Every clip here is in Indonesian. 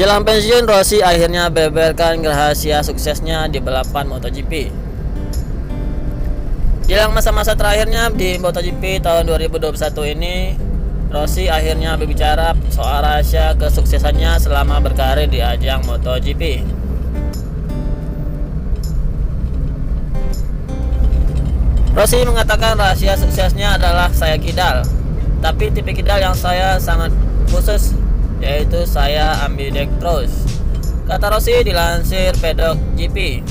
Menjelang pensiun, Rossi akhirnya beberkan rahasia suksesnya di balapan MotoGP. Jelang masa-masa terakhirnya di MotoGP tahun 2021 ini, Rossi akhirnya berbicara soal rahasia kesuksesannya selama berkarir di ajang MotoGP. Rossi mengatakan rahasia suksesnya adalah saya kidal, tapi tipe kidal yang saya sangat khusus yaitu saya ambidextrous. Kata Rossi dilansir pedok GP.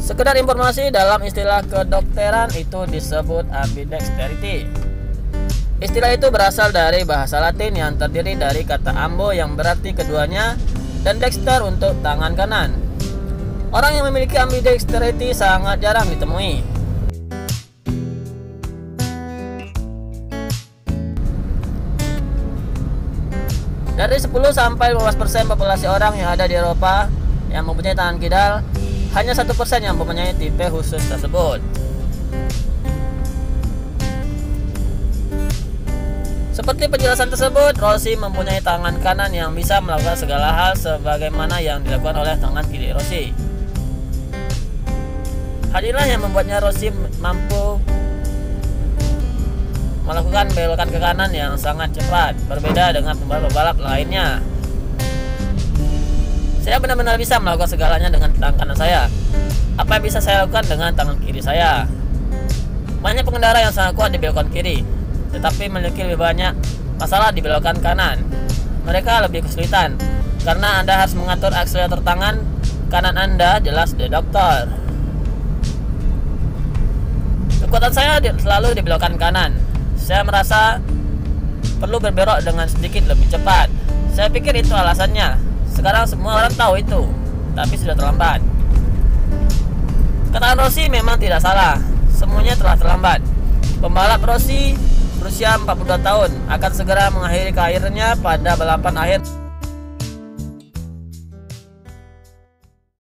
Sekedar informasi dalam istilah kedokteran itu disebut ambidexterity. Istilah itu berasal dari bahasa Latin yang terdiri dari kata ambo yang berarti keduanya dan dexter untuk tangan kanan. Orang yang memiliki ambidexterity sangat jarang ditemui. Dari 10 sampai 15% populasi orang yang ada di Eropa yang mempunyai tangan kidal, hanya satu persen yang mempunyai tipe khusus tersebut. Seperti penjelasan tersebut, Rossi mempunyai tangan kanan yang bisa melakukan segala hal sebagaimana yang dilakukan oleh tangan kiri Rossi. Hal inilah yang membuatnya Rossi mampu melakukan belokan ke kanan yang sangat cepat, berbeda dengan pembalap-pembalap lainnya. Saya benar-benar bisa melakukan segalanya dengan tangan kanan saya. Apa yang bisa saya lakukan dengan tangan kiri saya? Banyak pengendara yang sangat kuat di belokan kiri, tetapi memiliki lebih banyak masalah di belokan kanan. Mereka lebih kesulitan karena Anda harus mengatur akselerator tangan kanan Anda jelas di dokter. Kekuatan saya selalu di belokan kanan saya merasa perlu berbelok dengan sedikit lebih cepat. Saya pikir itu alasannya. Sekarang semua orang tahu itu, tapi sudah terlambat. Kata Rossi memang tidak salah. Semuanya telah terlambat. Pembalap Rossi berusia 42 tahun akan segera mengakhiri karirnya pada balapan akhir